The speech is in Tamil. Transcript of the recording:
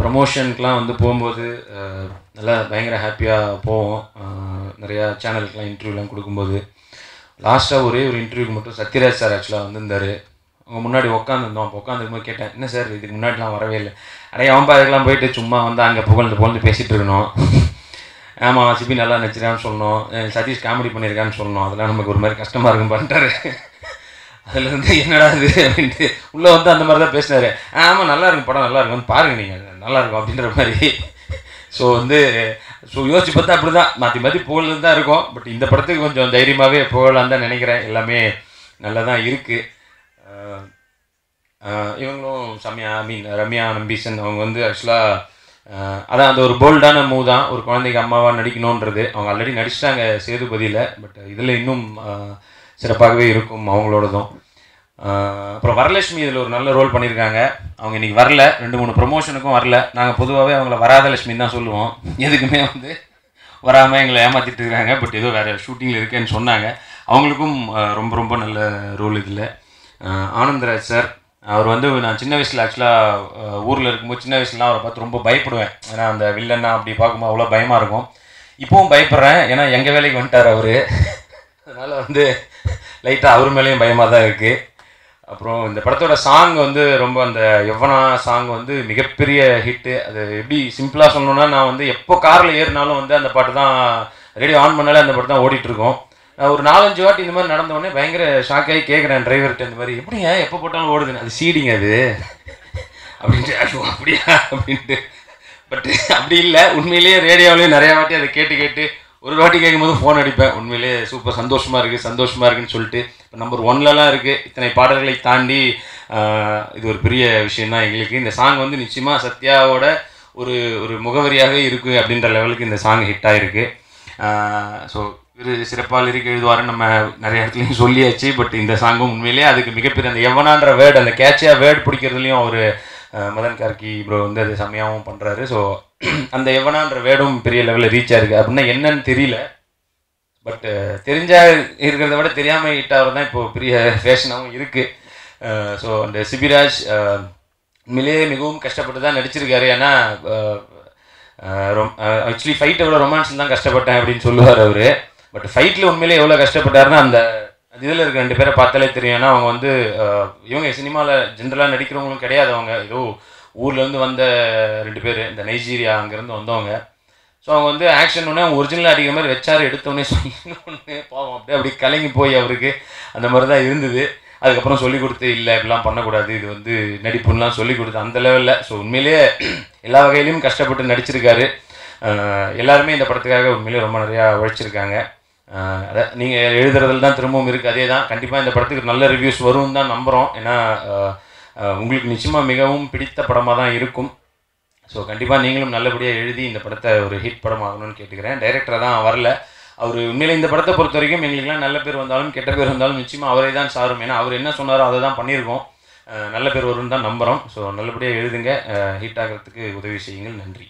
ப்ரமோஷனுக்குலாம் வந்து போகும்போது நல்லா பயங்கர ஹாப்பியாக போவோம். நிறையா சேனலுக்குலாம் இன்டர்வியூலாம் கொடுக்கும்போது. லாஸ்ட்டாக ஒரே ஒரு இன்டர்வியூக்கு மட்டும் சத்யராஜ் சார் ஆக்சுவலாக வந்திருந்தார். அவங்க முன்னாடி உட்காந்துருந்தோம் அப்போ உட்காந்துருக்கும்போது கேட்டேன் என்ன சார் இதுக்கு முன்னாடிலாம் வரவே இல்லை. அடைய அவன் அதுக்கெல்லாம் போயிட்டு சும்மா வந்து அங்கே புகழ்ந்து புகழ்ந்து பேசிகிட்டு இருக்கணும். ஆமாம் சிபி நல்லா நடிச்சிருக்கான்னு சொல்லணும். சதீஷ் காமெடி பண்ணியிருக்கான்னு சொல்லணும். அதெல்லாம் நமக்கு ஒரு மாதிரி கஷ்டமாக இருக்கும் பண்ணிட்டாரு அதில் வந்து என்னடா இது அப்படின்ட்டு உள்ளே வந்து அந்த மாதிரி தான் பேசினார். ஆமாம் நல்லா இருக்கும் படம் நல்லா இருக்கும். வந்து நீங்கள் நல்லா இருக்கும் அப்படின்ற மாதிரி. ஸோ வந்து ஸோ யோசிச்சு பார்த்தா அப்படி தான் மாற்றி மாற்றி புகழ்ந்து தான் இருக்கும். பட் இந்த படத்துக்கு கொஞ்சம் தைரியமாகவே புகழலாம் தான் நினைக்கிறேன். எல்லாமே நல்லா தான் இருக்குது இவங்களும் சமயா ஐ மீன் ரம்யா நம்பீசன் அவங்க வந்து ஆக்சுவலாக அதான் அந்த ஒரு போல்டான மூவ் தான். ஒரு குழந்தைக்கு அம்மாவாக நடிக்கணுன்றது அவங்க ஆல்ரெடி நடிச்சிட்டாங்க சேதுபதியில். பட் இதில் இன்னும் சிறப்பாகவே இருக்கும் அவங்களோடதும். அப்புறம் வரலட்சுமி இதில் ஒரு நல்ல ரோல் பண்ணியிருக்காங்க. அவங்க இன்றைக்கி வரல ரெண்டு மூணு ப்ரொமோஷனுக்கும் வரல. நாங்கள் பொதுவாகவே அவங்கள வராத லட்சுமின்னு தான் சொல்லுவோம். எதுக்குமே வந்து வராமல் எங்களை ஏமாற்றிட்டு இருக்காங்க. பட் ஏதோ வேறு ஷூட்டிங்கில் இருக்கேன்னு சொன்னாங்க. அவங்களுக்கும் ரொம்ப ரொம்ப நல்ல ரோல் இதில். ஆனந்தராஜ் சார் அவர் வந்து நான் சின்ன வயசில் ஆக்சுவலாக ஊரில் இருக்கும்போது சின்ன வயசுலாம் அவரை பார்த்து ரொம்ப பயப்படுவேன். ஏன்னா அந்த வில்லன்னா அப்படி பார்க்கும்போது அவ்வளோ பயமாக இருக்கும். இப்போவும் பயப்படுறேன். ஏன்னா எங்கள் வேலைக்கு வந்துட்டார் அவர். அதனால் வந்து லைட்டாக அவர் மேலேயும் பயமாக தான் இருக்குது அப்புறம் இந்த படத்தோட சாங் வந்து ரொம்ப அந்த எவ்வனா சாங் வந்து மிகப்பெரிய ஹிட்டு அது எப்படி சிம்பிளாக சொன்னோன்னா நான் வந்து எப்போ காரில் ஏறினாலும் வந்து அந்த பாட்டு தான் ரேடியோ ஆன் பண்ணாலே அந்த பாட்டு தான் ஓடிட்டு நான் ஒரு நாலஞ்சு வாட்டி இந்த மாதிரி நடந்த உடனே பயங்கர ஷாக் ஆகி கேட்குறேன் டிரைவர்கிட்ட இந்த மாதிரி எப்படிங்க? எப்போ போட்டாலும் ஓடுதுன்னு? அது சீடிங் அது. அப்படின்ட்டு ஐயோ அப்படியா? அப்படின்ட்டு. பட் அப்படி இல்லை. உண்மையிலேயே ரேடியோவிலேயே நிறையா வாட்டி அதை கேட்டு கேட்டு ஒரு வாட்டி கேட்கும்போது ஃபோன் அடிப்பேன். உண்மையிலேயே சூப்பர் சந்தோஷமாக இருக்குது சந்தோஷமாக இருக்குன்னு சொல்லிட்டு. இப்போ நம்பர் ஒன்லலாம் இருக்குது இத்தனை பாடல்களை தாண்டி இது ஒரு பெரிய விஷயந்தான் எங்களுக்கு இந்த சாங் வந்து நிச்சயமாக சத்யாவோட ஒரு ஒரு முகவரியாகவே இருக்குது அப்படின்ற லெவலுக்கு இந்த சாங் ஹிட் ஆகிருக்கு ஸோ இரு சிறப்பாக லிரிக் எழுதுவாருன்னு நம்ம நிறைய இடத்துலையும் சொல்லியாச்சு. பட் இந்த சாங்கும் உண்மையிலேயே அதுக்கு மிகப்பெரிய அந்த எவனான்ற வேர்டு அந்த கேட்சியாக வேர்டு பிடிக்கிறதுலையும் அவர் மதன் கார்கி ப்ரோ வந்து அது செம்மையாகவும் பண்ணுறாரு ஸோ அந்த எவனான்ற வேடும் பெரிய லெவலில் ரீச் ஆயிருக்கு. அப்படின்னா என்னன்னு தெரியல. பட் தெரிஞ்சா இருக்கிறத விட தெரியாமல் ஹிட்டாகிறது தான் இப்போ பெரிய ஃபேஷனாகவும் இருக்குது ஸோ அந்த சிபிராஜ் அஹ், உண்மையிலேயே மிகவும் கஷ்டப்பட்டு தான் நடிச்சிருக்காரு. ஏன்னா ஆக்சுவலி ஃபைட்டை விட ரொமான்ஸில் தான் கஷ்டப்பட்டேன் அப்படின்னு சொல்லுவார் அவர். பட் ஃபைட்டில் உண்மையிலே எவ்வளோ கஷ்டப்பட்டாருன்னா அந்த இதில் இருக்க ரெண்டு பேரை பார்த்தாலே தெரியும். ஏன்னா அவங்க வந்து இவங்க சினிமாவில் ஜென்ரலாக நடிக்கிறவங்களும் கிடையாது அவங்க. ஏதோ ஊர்லேருந்து வந்த ரெண்டு பேர் இந்த நைஜீரியா அங்கேருந்து வந்தவங்க. ஸோ அவங்க வந்து ஆக்ஷன் ஒன்று ஒரிஜினலாக அடிக்கிற மாதிரி வச்சார் எடுத்தோடனே சொன்னோடனே பாவம் அப்படியே அப்படி கலங்கி போய் அவருக்கு. அந்த மாதிரி தான் இருந்தது. அதுக்கப்புறம் சொல்லி கொடுத்து இல்லை இப்படிலாம் பண்ணக்கூடாது. இது வந்து நடிப்புலாம் சொல்லி கொடுத்து அந்த லெவலில் ஸோ உண்மையிலேயே எல்லா வகையிலையும் கஷ்டப்பட்டு நடிச்சிருக்காரு. எல்லாருமே இந்த படத்துக்காக உண்மையிலேயே ரொம்ப நிறையா உழைச்சிருக்காங்க. அதான் நீங்கள் எழுதுறதுல தான் திரும்பவும் இருக்குது அதே தான் கண்டிப்பாக இந்த படத்துக்கு நல்ல ரிவ்யூஸ் வரும்னு தான் நம்புகிறோம் ஏன்னா உங்களுக்கு நிச்சயமாக மிகவும் பிடித்த படமாக தான் இருக்கும். ஸோ கண்டிப்பாக நீங்களும் நல்லபடியாக எழுதி இந்த படத்தை ஒரு ஹிட் படம் ஆகணும்னு கேட்டுக்கிறேன். டைரக்டராக தான் வரல. அவர் உண்மையிலே இந்த படத்தை பொறுத்த வரைக்கும் எங்களுக்குலாம் நல்ல பேர் வந்தாலும் கெட்ட பேர் வந்தாலும் நிச்சயமாக அவரே தான் சாரும். ஏன்னா அவர் என்ன சொன்னாரோ அதை தான் பண்ணியிருக்கோம். நல்ல பேர் வரும்னு தான் நம்புகிறோம் ஸோ நல்லபடியாக எழுதுங்க. ஹிட் ஆகிறதுக்கு உதவி செய்யுங்கள். நன்றி.